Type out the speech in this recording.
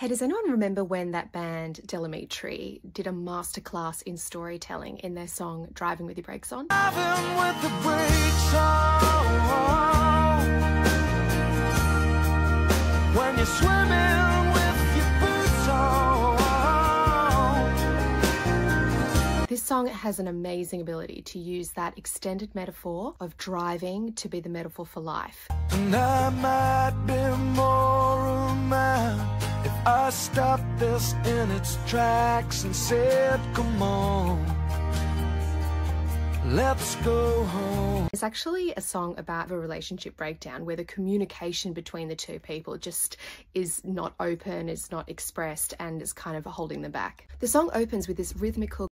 Hey, does anyone remember when that band Del Amitri did a masterclass in storytelling in their song Driving with Your Brakes On? Driving with the brakes on. When you're swimming with your boots on. This song has an amazing ability to use that extended metaphor of driving to be the metaphor for life. Stopped this in its tracks and said, Come on, let's go home. It's actually a song about a relationship breakdown where the communication between the two people just is not open, is not expressed, and is kind of holding them back. The song opens with this rhythmical